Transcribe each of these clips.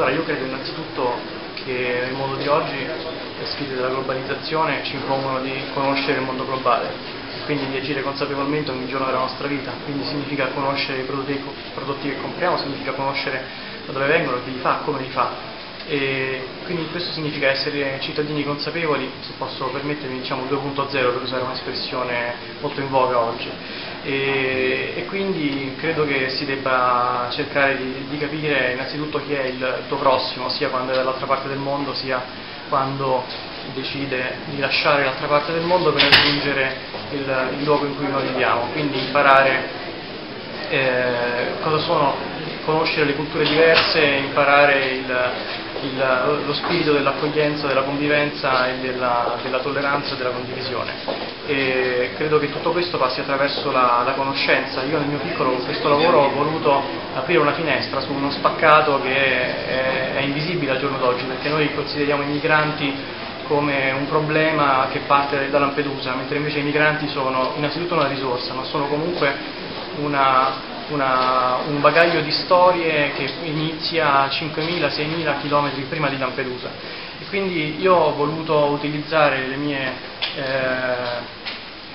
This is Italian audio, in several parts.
Allora io credo innanzitutto che nel mondo di oggi le sfide della globalizzazione ci impongono di conoscere il mondo globale, quindi di agire consapevolmente ogni giorno della nostra vita, quindi significa conoscere i prodotti, prodotti che compriamo, significa conoscere da dove vengono, chi li fa, come li fa. E quindi questo significa essere cittadini consapevoli, se posso permettermi diciamo 2.0 per usare un'espressione molto in voga oggi. E, e, quindi credo che si debba cercare di, di, capire innanzitutto chi è il tuo prossimo, sia quando è dall'altra parte del mondo, sia quando decide di lasciare l'altra parte del mondo per raggiungere il, il luogo in cui noi viviamo, quindi imparare eh, cosa sono, conoscere le culture diverse, imparare il, il, lo spirito dell'accoglienza, della convivenza e della, della tolleranza e della condivisione. E credo che tutto questo passi attraverso la, la, conoscenza. Io nel mio piccolo con questo lavoro ho voluto aprire una finestra su uno spaccato che è, è invisibile al giorno d'oggi, perché noi consideriamo i migranti come un problema che parte da Lampedusa, mentre invece i migranti sono innanzitutto una risorsa, ma sono comunque una, una, un bagaglio di storie che inizia 5.000-6.000 km prima di Lampedusa. E quindi io ho voluto utilizzare mie, eh,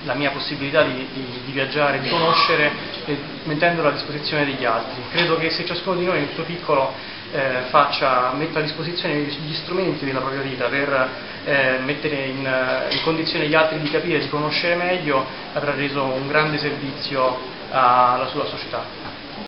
la mia possibilità di, di, di, viaggiare, di conoscere, eh, mettendola a disposizione degli altri. Credo che se ciascuno di noi nel suo piccolo eh, faccia, metta a disposizione gli strumenti della propria vita per eh, mettere in, in, condizione gli altri di capire, di conoscere meglio, avrà reso un grande servizio alla sua società.